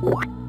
What?